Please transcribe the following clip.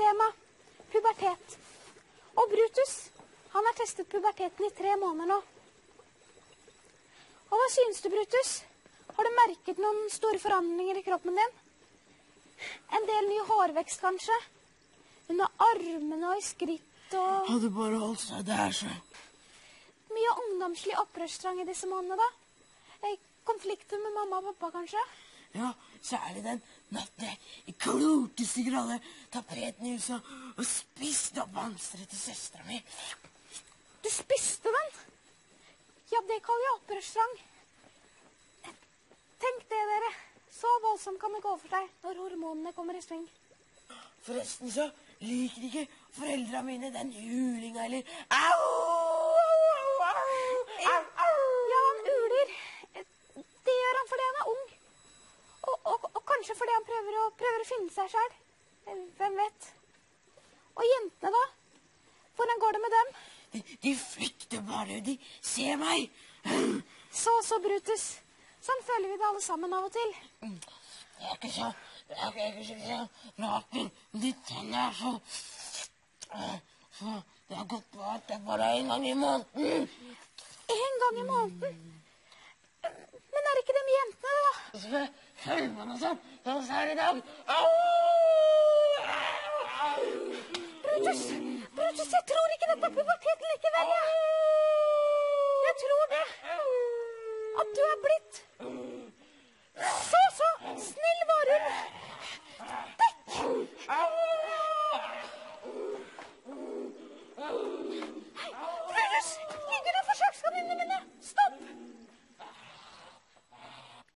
Tema pubertet. Og Brutus han har testet puberteten i tre måneder nå. Og hva synes du, Brutus? Har du merket noen store forandringer i kroppen din? En del ny hårvekst, kanskje? Under armene og i skritt og Hadde bare holdt seg der, så. Mye ungdomslig opprørstrang i disse månedene, da. Konflikter med mamma og pappa, kanskje? Ja, særlig den natten jeg klorte sikkert alle tapetene i huset og spiste opp hamsteret til søstera mi. Du spiste den? Ja, det kaller jeg opprørstrang. Tenk det, dere. Så voldsomt kan det gå for seg når hormonene kommer i sving. Forresten så liker ikke foreldra mine den julinga eller! Au, au, au! Ja, han uler. Det gjør han fordi han er ung. Og, og, og kanskje fordi han prøver å, prøver å finne seg sjøl. Hvem vet. Og jentene, da? Hvordan går det med dem? De, de flykter bare. De ser meg. Så så, Brutus. Sånn føler vi det alle sammen av og til. Det er ikke så Det er ikke, så, rart, men de tennene er så Det er godt vart. det bare én en gang i måneden. En gang i måneden. Men er ikke det med jentene, da? Helvete sann! Hva sa du i dag? Brutus, Brutus, jeg tror ikke dette er puberteten likevel. Ja. Jeg tror det. At du er blitt så, så snill var hun. Dekk!